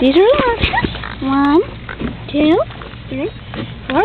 These are the lobsters. One, two, three, four,